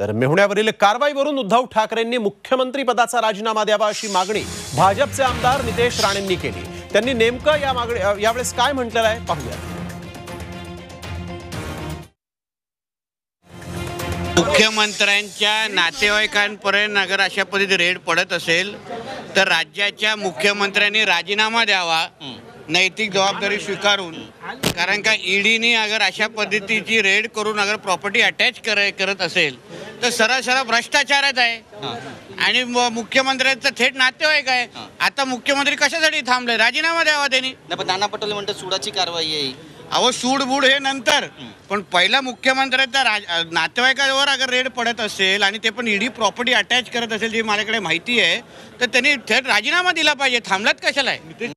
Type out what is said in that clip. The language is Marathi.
तर मेहुण्यावरील कारवाईवरून उद्धव ठाकरेंनी मुख्यमंत्री पदाचा राजीनामा द्यावा अशी मागणी भाजपचे आमदार नितेश राणेंनी केली. त्यांनी नेमकं या मागणी यावेळेस काय म्हटलेलं आहे पाहूया मुख्यमंत्र्यांच्या नातेवाईकांपर्यंत अगर अशा पद्धती रेड पडत असेल तर राज्याच्या मुख्यमंत्र्यांनी राजीनामा द्यावा नैतिक जबाबदारी स्वीकारून. कारण का ईडीने अगर अशा पद्धतीची रेड करून अगर प्रॉपर्टी अटॅच कर करत असेल तर सरळ सरळ भ्रष्टाचारच आहे. आणि म- मुख्यमंत्र्यांचं थेट नातेवाईक आहे. आता मुख्यमंत्री कशासाठी थांबले? राजीनामा द्यावा त्यांनी. नाही पण नाना पटोले म्हणतात सुडाची कारवाई आहे. अहो सूडबूड हे नंतर. पण पहिला मुख्यमंत्र्यांचा राज नातेवाईकावर अगर रेड पडत असेल आणि ते पण ईडी प्रॉपर्टी अटॅच करत असेल जी माझ्याकडे माहिती आहे तर त्यांनी थेट राजीनामा दिला पाहिजे. थांबलात कशाला आहे?